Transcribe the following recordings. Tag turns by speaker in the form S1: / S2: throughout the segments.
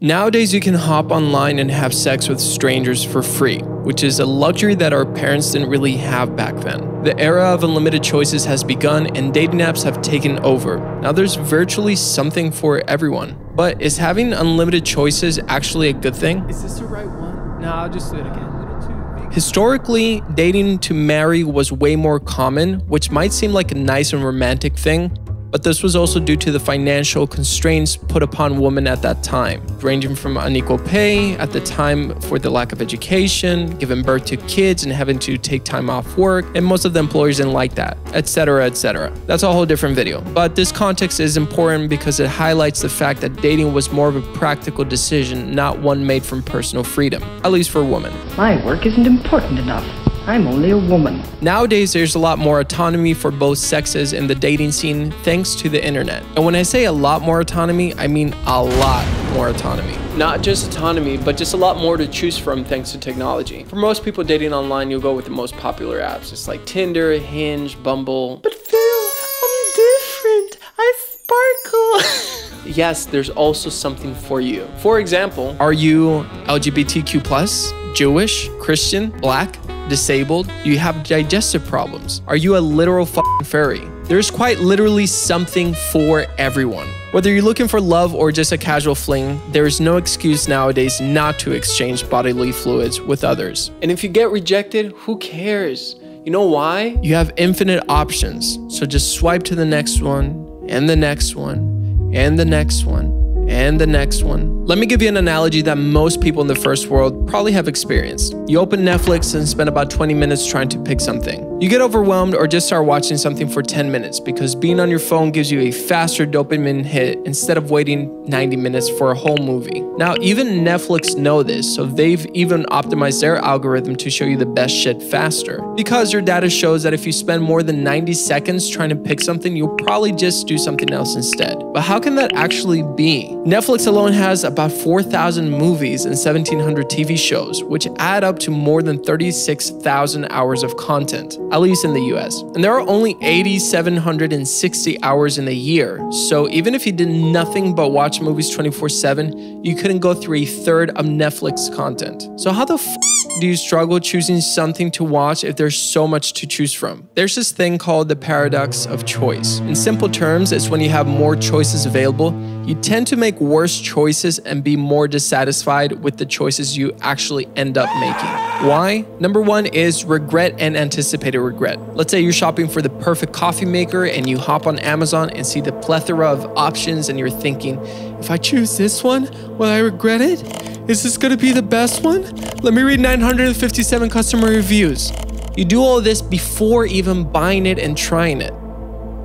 S1: Nowadays, you can hop online and have sex with strangers for free, which is a luxury that our parents didn't really have back then. The era of unlimited choices has begun and dating apps have taken over. Now, there's virtually something for everyone. But is having unlimited choices actually a good thing?
S2: Is this the right one? No, I'll just do it again.
S1: Historically, dating to marry was way more common, which might seem like a nice and romantic thing, but this was also due to the financial constraints put upon women at that time, ranging from unequal pay at the time for the lack of education, giving birth to kids and having to take time off work, and most of the employers didn't like that, etc., etc. That's a whole different video. But this context is important because it highlights the fact that dating was more of a practical decision, not one made from personal freedom, at least for women.
S3: My work isn't important enough. I'm only a woman.
S1: Nowadays, there's a lot more autonomy for both sexes in the dating scene thanks to the internet. And when I say a lot more autonomy, I mean a lot more autonomy. Not just autonomy, but just a lot more to choose from thanks to technology. For most people dating online, you'll go with the most popular apps. It's like Tinder, Hinge, Bumble.
S2: But Fil, I'm different. I sparkle.
S1: yes, there's also something for you. For example, are you LGBTQ+,? Jewish, Christian, black, disabled? You have digestive problems? Are you a literal furry? There's quite literally something for everyone. Whether you're looking for love or just a casual fling, there is no excuse nowadays not to exchange bodily fluids with others. And if you get rejected, who cares? You know why? You have infinite options. So just swipe to the next one, and the next one, and the next one and the next one. Let me give you an analogy that most people in the first world probably have experienced. You open Netflix and spend about 20 minutes trying to pick something. You get overwhelmed or just start watching something for 10 minutes because being on your phone gives you a faster dopamine hit instead of waiting 90 minutes for a whole movie. Now, even Netflix know this, so they've even optimized their algorithm to show you the best shit faster. Because your data shows that if you spend more than 90 seconds trying to pick something, you'll probably just do something else instead. But how can that actually be? Netflix alone has about 4,000 movies and 1,700 TV shows, which add up to more than 36,000 hours of content, at least in the US. And there are only 8,760 hours in a year, so even if you did nothing but watch movies 24 7, you couldn't go through a third of Netflix content. So, how the f do you struggle choosing something to watch if there's so much to choose from? There's this thing called the paradox of choice. In simple terms, it's when you have more choices available, you tend to make worse choices and be more dissatisfied with the choices you actually end up making. Why? Number one is regret and anticipated regret. Let's say you're shopping for the perfect coffee maker and you hop on Amazon and see the plethora of options and you're thinking, if I choose this one, will I regret it? Is this gonna be the best one? Let me read 957 customer reviews. You do all this before even buying it and trying it.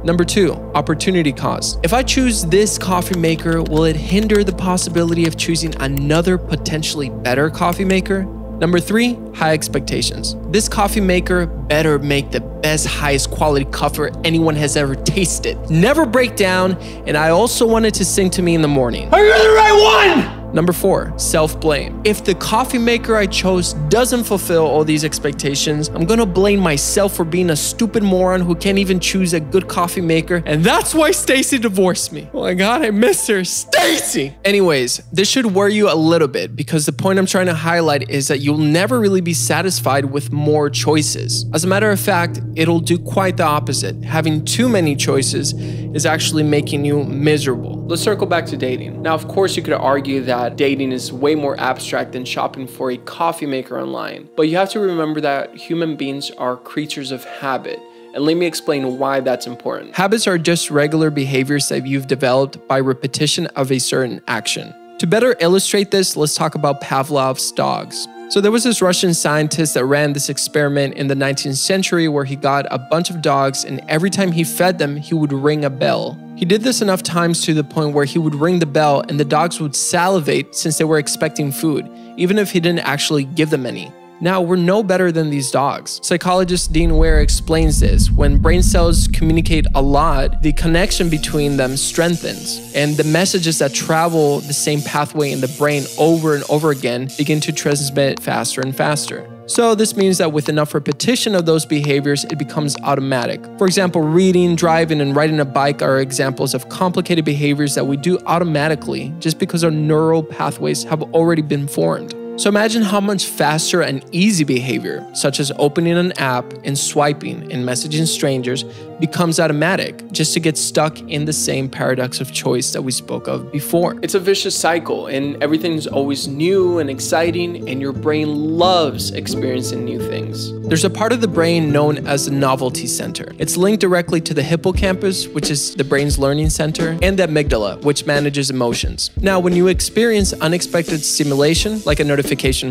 S1: Number two, opportunity cost. If I choose this coffee maker, will it hinder the possibility of choosing another potentially better coffee maker? Number three, high expectations. This coffee maker better make the best, highest quality coffee anyone has ever tasted. Never break down, and I also want it to sing to me in the morning.
S2: Are you the right one?
S1: Number four, self blame. If the coffee maker I chose doesn't fulfill all these expectations, I'm gonna blame myself for being a stupid moron who can't even choose a good coffee maker. And that's why Stacy divorced me. Oh my god, I miss her. Stacy! Anyways, this should worry you a little bit because the point I'm trying to highlight is that you'll never really be satisfied with more choices. As a matter of fact, it'll do quite the opposite. Having too many choices is actually making you miserable. Let's circle back to dating. Now, of course, you could argue that dating is way more abstract than shopping for a coffee maker online. But you have to remember that human beings are creatures of habit. And let me explain why that's important. Habits are just regular behaviors that you've developed by repetition of a certain action. To better illustrate this, let's talk about Pavlov's dogs. So there was this Russian scientist that ran this experiment in the 19th century where he got a bunch of dogs and every time he fed them, he would ring a bell. He did this enough times to the point where he would ring the bell and the dogs would salivate since they were expecting food, even if he didn't actually give them any. Now, we're no better than these dogs. Psychologist Dean Ware explains this. When brain cells communicate a lot, the connection between them strengthens, and the messages that travel the same pathway in the brain over and over again begin to transmit faster and faster. So this means that with enough repetition of those behaviors, it becomes automatic. For example, reading, driving, and riding a bike are examples of complicated behaviors that we do automatically just because our neural pathways have already been formed. So imagine how much faster and easy behavior, such as opening an app and swiping and messaging strangers, becomes automatic just to get stuck in the same paradox of choice that we spoke of before. It's a vicious cycle, and everything's always new and exciting, and your brain loves experiencing new things. There's a part of the brain known as the novelty center. It's linked directly to the hippocampus, which is the brain's learning center, and the amygdala, which manages emotions. Now, when you experience unexpected stimulation, like a notification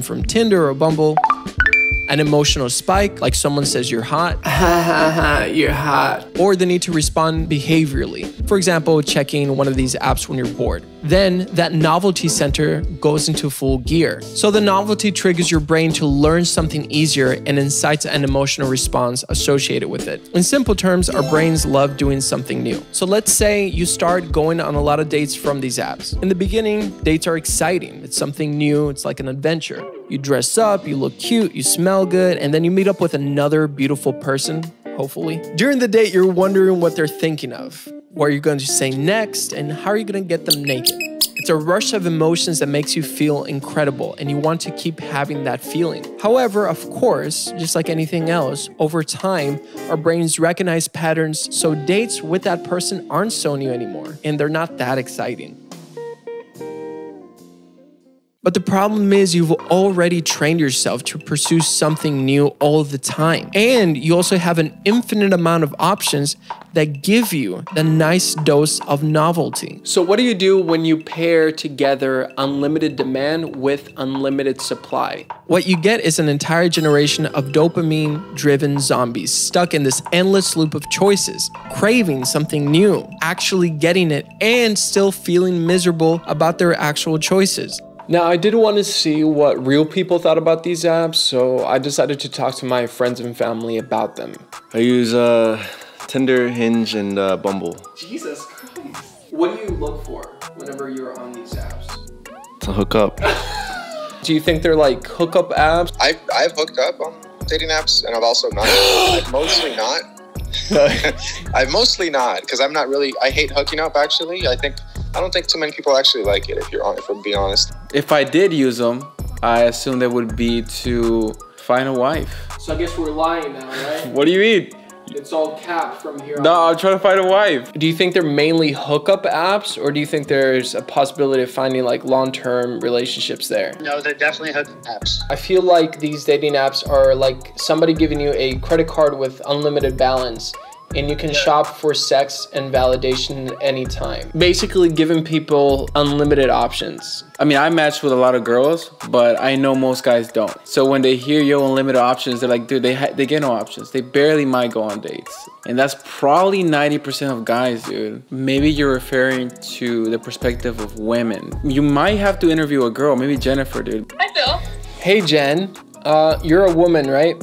S1: from Tinder or Bumble, an emotional spike, like someone says you're hot,
S2: you're hot.
S1: or the need to respond behaviorally. For example, checking one of these apps when you're bored. Then that novelty center goes into full gear. So the novelty triggers your brain to learn something easier and incites an emotional response associated with it. In simple terms, our brains love doing something new. So let's say you start going on a lot of dates from these apps. In the beginning, dates are exciting. It's something new, it's like an adventure. You dress up, you look cute, you smell good, and then you meet up with another beautiful person hopefully. During the date, you're wondering what they're thinking of. What are you going to say next, and how are you going to get them naked? It's a rush of emotions that makes you feel incredible, and you want to keep having that feeling. However, of course, just like anything else, over time, our brains recognize patterns, so dates with that person aren't so new anymore, and they're not that exciting. But the problem is, you've already trained yourself to pursue something new all the time. And you also have an infinite amount of options that give you the nice dose of novelty. So, what do you do when you pair together unlimited demand with unlimited supply? What you get is an entire generation of dopamine driven zombies stuck in this endless loop of choices, craving something new, actually getting it, and still feeling miserable about their actual choices. Now, I did want to see what real people thought about these apps, so I decided to talk to my friends and family about them.
S4: I use uh, Tinder, Hinge, and uh, Bumble
S1: Jesus Christ. What do you look for whenever you're on these apps?
S4: to hook up.
S1: Do you think they're like hookup apps?
S5: I've, I've hooked up on dating apps and I've also not. I've mostly not. I've mostly not because I'm not really. I hate hooking up. Actually, I think I don't think too many people actually like it. If you're on, if I'm being honest.
S6: If I did use them, I assume that would be to find a wife.
S1: So I guess we're lying now, right?
S6: What do you mean?
S1: It's all capped from here on.
S6: No, I'm trying to find a wife.
S1: Do you think they're mainly hookup apps, or do you think there's a possibility of finding like long-term relationships there?
S7: No, they're definitely hook apps.
S1: I feel like these dating apps are like somebody giving you a credit card with unlimited balance and you can shop for sex and validation at any time. Basically giving people unlimited options.
S6: I mean, I match with a lot of girls, but I know most guys don't. So when they hear yo unlimited options, they're like, dude, they ha- they get no options. They barely might go on dates, and that's probably 90% of guys, dude. Maybe you're referring to the perspective of women. You might have to interview a girl, maybe Jennifer, dude.
S8: Hi, Fil.
S1: Hey Jen, uh, you're a woman, right?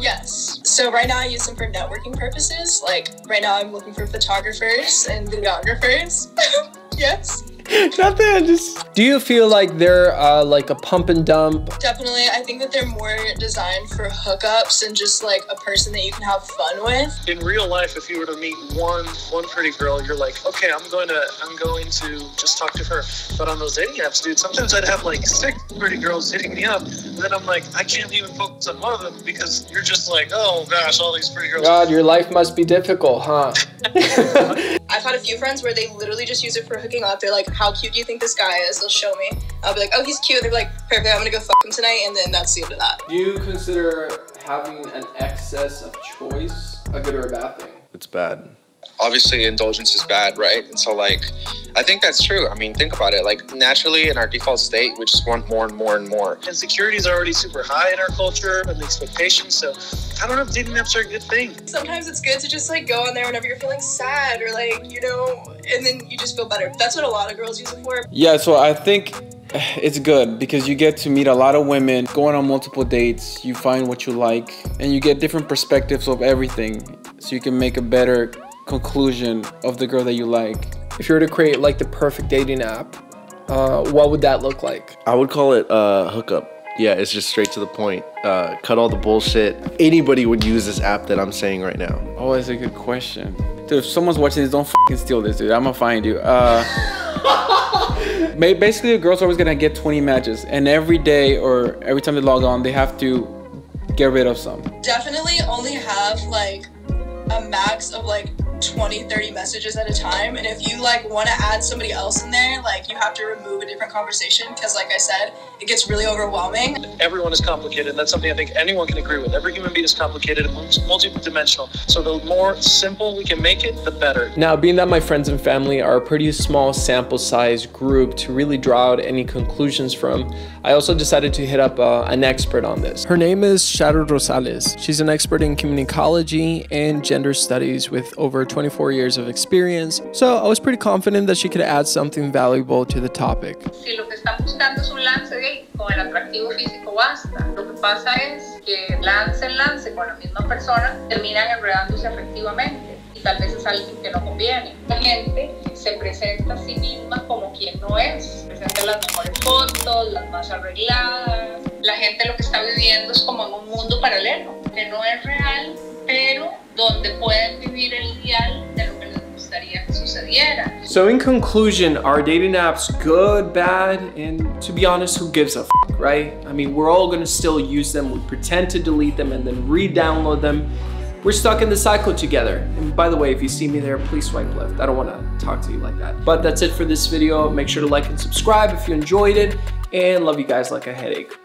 S8: Yes. So right now I use them for networking purposes. Like right now I'm looking for photographers and videographers. yes.
S1: Nothing. Just. Do you feel like they're uh, like a pump and dump?
S8: Definitely. I think that they're more designed for hookups and just like a person that you can have fun with.
S7: In real life, if you were to meet one one pretty girl, you're like, okay, I'm going to I'm going to just talk to her. But on those dating apps, dude, sometimes I'd have like six pretty girls hitting me up, and then I'm like, I can't even focus on one of them because you're just like, oh gosh, all these pretty girls.
S1: God, your life must be difficult, huh?
S8: I've had a few friends where they literally just use it for hooking up. They're like, how cute do you think this guy is? They'll show me. I'll be like, oh, he's cute. They're like, perfect. I'm gonna go fuck him tonight, and then that's the end of that.
S1: Do you consider having an excess of choice a good or a bad thing?
S4: It's bad.
S5: Obviously, indulgence is bad, right? And so, like, I think that's true. I mean, think about it. Like, naturally, in our default state, we just want more and more and more.
S7: Insecurity is already super high in our culture and the expectations. So I don't know if dating apps are a good thing.
S8: Sometimes it's good to just like go on there whenever you're feeling sad or like you know, and then you just feel better. That's what a lot of girls use it for.
S6: Yeah, so I think it's good because you get to meet a lot of women, going on multiple dates, you find what you like, and you get different perspectives of everything. So you can make a better conclusion of the girl that you like.
S1: If you were to create like the perfect dating app, uh, what would that look like?
S4: I would call it uh, hookup. Yeah, it's just straight to the point. Uh, cut all the bullshit. Anybody would use this app that I'm saying right now.
S6: Oh, that's a good question. Dude, if someone's watching this, don't fucking steal this, dude. I'm gonna find you. Uh, basically, a girl's are always gonna get 20 matches, and every day or every time they log on, they have to get rid of some.
S8: Definitely only have like a max of like 20, 30 messages at a time. And if you like want to add somebody else in there, like you have to remove a different conversation because, like I said, it gets really overwhelming.
S7: Everyone is complicated. And that's something I think anyone can agree with. Every human being is complicated and multi- multi-dimensional. So the more simple we can make it, the better.
S1: Now, being that my friends and family are a pretty small sample size group to really draw out any conclusions from, I also decided to hit up uh, an expert on this. Her name is Sharo Rosales. She's an expert in communicology and gender studies with over 24 years of experience, so I was pretty confident that she could add something valuable to the topic.
S9: si con el atractivo físico basta. Lo que pasa es que lance en lance con la misma persona terminan enredándose afectivamente y tal vez es alguien que no conviene. La gente se presenta a sí misma como quien no es, presenta las mejores fotos, las más arregladas. La gente lo que está viviendo es como en un mundo paralelo, que no es real, pero donde pueden vivir el ideal de lo gustaría que sucediera.
S1: So, in conclusion, are dating apps good, bad, and to be honest, who gives a f, right? I mean, we're all gonna still use them. We pretend to delete them and then re download them. We're stuck in the cycle together. And by the way, if you see me there, please swipe left. I don't wanna talk to you like that. But that's it for this video. Make sure to like and subscribe if you enjoyed it, and love you guys like a headache.